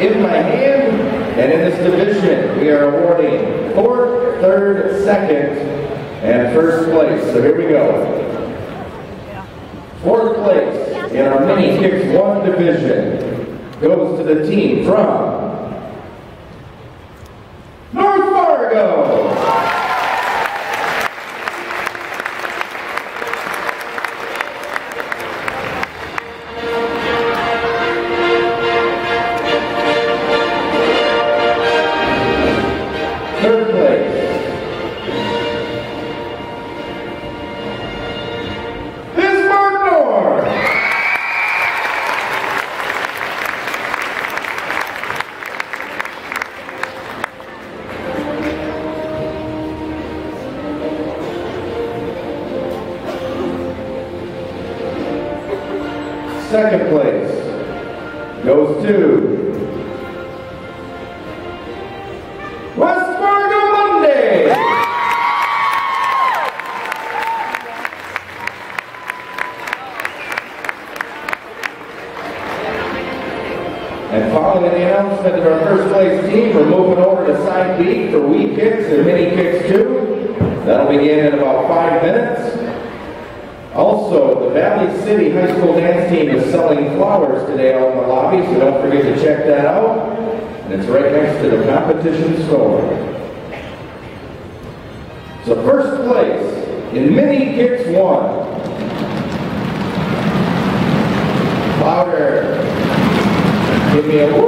in my hand, and in this division, we are awarding fourth, third, second, and first place. So here we go. Fourth place in our mini Kix one division goes to the team from Third place. Second place goes to And following the announcement of our first place team, we're moving over to side B for wee Kix and mini Kix two. That'll begin in about five minutes. Also, the Valley City High School dance team is selling flowers today out in the lobby, so don't forget to check that out. And it's right next to the competition store. So first place in mini Kix one. Yeah.